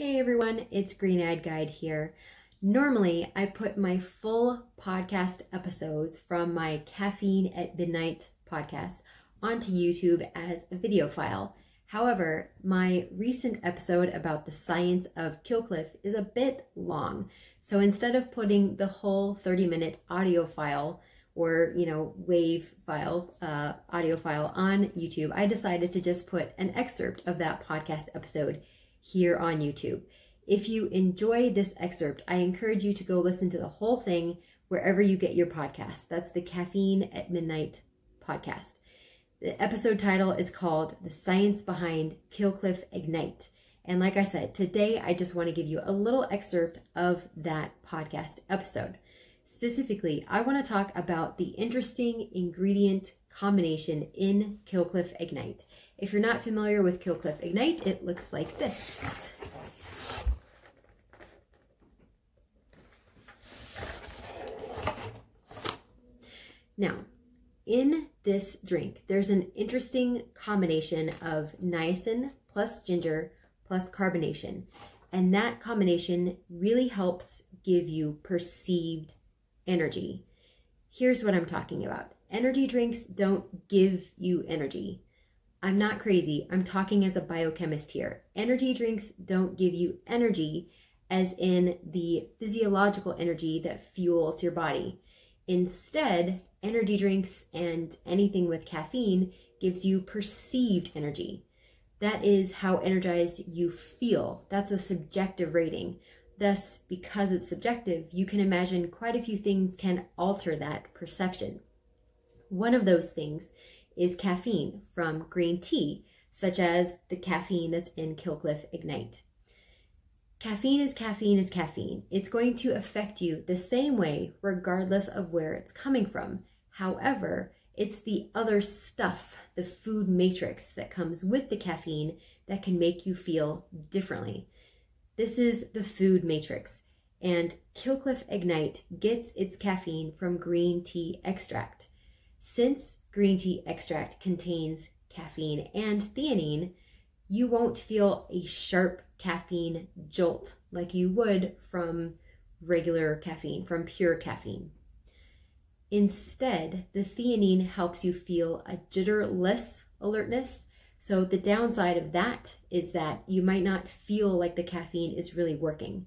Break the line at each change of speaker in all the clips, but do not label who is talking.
Hey everyone, it's Green Eyed Guide here. Normally, I put my full podcast episodes from my Caffeine at Midnight podcast onto YouTube as a video file. However, my recent episode about the science of Kill Cliff is a bit long. So instead of putting the whole 30 minute audio file or, you know, wave file, uh, audio file on YouTube, I decided to just put an excerpt of that podcast episode here on YouTube. If you enjoy this excerpt, I encourage you to go listen to the whole thing wherever you get your podcasts. That's the Caffeine at Midnight podcast. The episode title is called The Science Behind Kill Cliff Ignite. And like I said, today I just want to give you a little excerpt of that podcast episode. Specifically, I want to talk about the interesting ingredient combination in Kill Cliff Ignite. If you're not familiar with Kill Cliff Ignite, it looks like this. Now, in this drink, there's an interesting combination of niacin plus ginger plus carbonation. And that combination really helps give you perceived energy. Here's what I'm talking about. Energy drinks don't give you energy. I'm not crazy. I'm talking as a biochemist here. Energy drinks don't give you energy as in the physiological energy that fuels your body. Instead, energy drinks and anything with caffeine gives you perceived energy. That is how energized you feel. That's a subjective rating. Thus, because it's subjective, you can imagine quite a few things can alter that perception. One of those things is caffeine from green tea, such as the caffeine that's in Kill Cliff Ignite. Caffeine is caffeine is caffeine. It's going to affect you the same way, regardless of where it's coming from. However, it's the other stuff, the food matrix that comes with the caffeine that can make you feel differently. This is the food matrix, and Kill Cliff Ignite gets its caffeine from green tea extract. Since green tea extract contains caffeine and theanine, you won't feel a sharp caffeine jolt like you would from regular caffeine, from pure caffeine. Instead, the theanine helps you feel a jitterless alertness. So, the downside of that is that you might not feel like the caffeine is really working.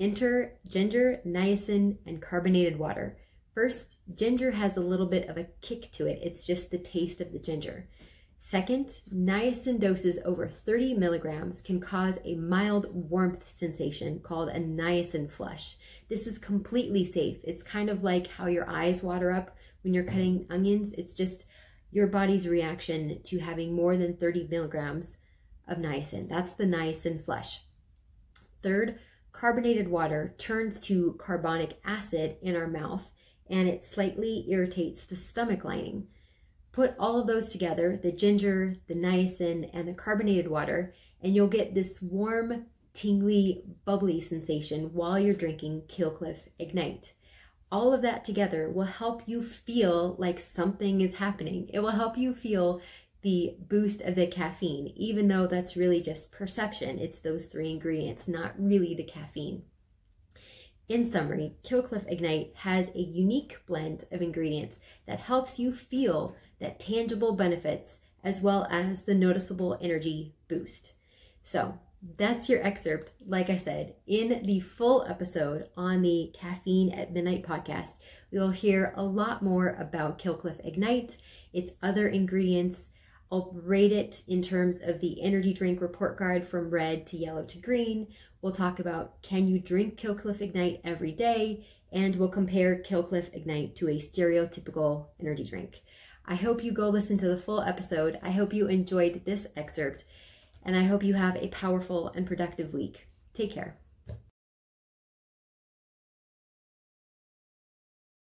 Enter ginger, niacin, and carbonated water. First, ginger has a little bit of a kick to it, it's just the taste of the ginger. Second, niacin doses over 30 milligrams can cause a mild warmth sensation called a niacin flush. This is completely safe. It's kind of like how your eyes water up when you're cutting onions. It's just your body's reaction to having more than 30 milligrams of niacin. That's the niacin flush. Third, carbonated water turns to carbonic acid in our mouth and it slightly irritates the stomach lining. Put all of those together, the ginger, the niacin, and the carbonated water, and you'll get this warm, tingly, bubbly sensation while you're drinking Kill Cliff Ignite. All of that together will help you feel like something is happening. It will help you feel the boost of the caffeine, even though that's really just perception. It's those three ingredients, not really the caffeine. In summary, Kill Cliff Ignite has a unique blend of ingredients that helps you feel that tangible benefits as well as the noticeable energy boost. So that's your excerpt, like I said, in the full episode on the Caffeine at Midnight podcast. You'll hear a lot more about Kill Cliff Ignite, its other ingredients, I'll rate it in terms of the energy drink report card from red to yellow to green. We'll talk about can you drink Kill Cliff Ignite every day, and we'll compare Kill Cliff Ignite to a stereotypical energy drink. I hope you go listen to the full episode. I hope you enjoyed this excerpt, and I hope you have a powerful and productive week. Take care.